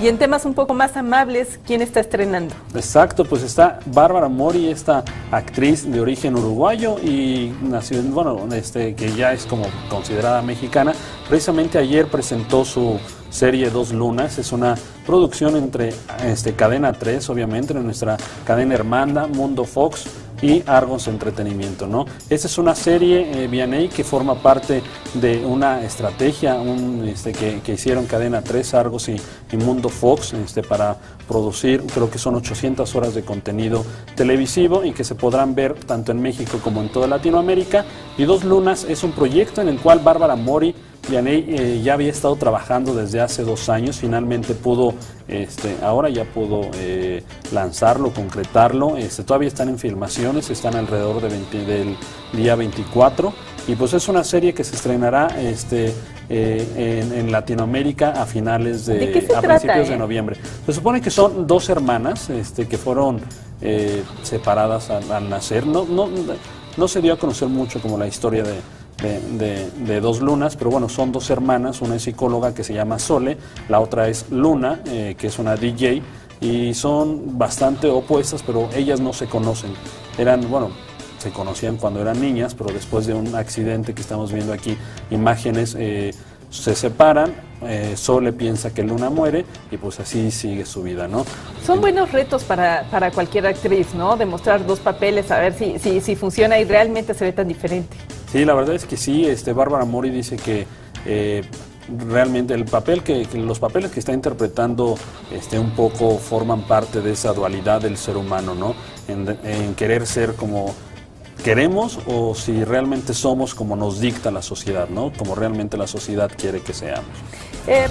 Y en temas un poco más amables, ¿quién está estrenando? Exacto, pues está Bárbara Mori, esta actriz de origen uruguayo y nació, bueno, este, que ya es como considerada mexicana. Precisamente ayer presentó su serie Dos Lunas, es una producción entre este, Cadena 3, obviamente, en nuestra cadena hermana, Mundo Fox y Argos Entretenimiento. ¿no? Esta es una serie, eh, que forma parte de una estrategia este, que, hicieron Cadena 3, Argos y, Mundo Fox este, para producir, creo que son 800 horas de contenido televisivo y que se podrán ver tanto en México como en toda Latinoamérica. Y Dos Lunas es un proyecto en el cual Bárbara Mori Vianney eh, ya había estado trabajando desde hace dos años, finalmente pudo, este, ahora ya pudo eh, lanzarlo, concretarlo, este, todavía están en filmaciones, están alrededor de del día 24 y pues es una serie que se estrenará este, eh, en, Latinoamérica a finales de, a principios de noviembre. Se supone que son dos hermanas este, que fueron separadas al, al nacer, no, no, no se dio a conocer mucho como la historia de de, dos lunas, pero bueno, son dos hermanas, una es psicóloga que se llama Sole, la otra es Luna, eh, que es una DJ, y son bastante opuestas, pero ellas no se conocen. Eran, bueno, se conocían cuando eran niñas, pero después de un accidente que estamos viendo aquí, imágenes, eh, se separan, eh, Sole piensa que Luna muere y pues así sigue su vida, ¿no? Son buenos retos para, para cualquier actriz, ¿no? Demostrar dos papeles, a ver si, si, si funciona y realmente se ve tan diferente. Sí, la verdad es que sí. Este, Bárbara Mori dice que eh, realmente el papel que, los papeles que está interpretando este, un poco forman parte de esa dualidad del ser humano, ¿no? En, querer ser como queremos o si realmente somos como nos dicta la sociedad, ¿no? Como realmente la sociedad quiere que seamos. Eh,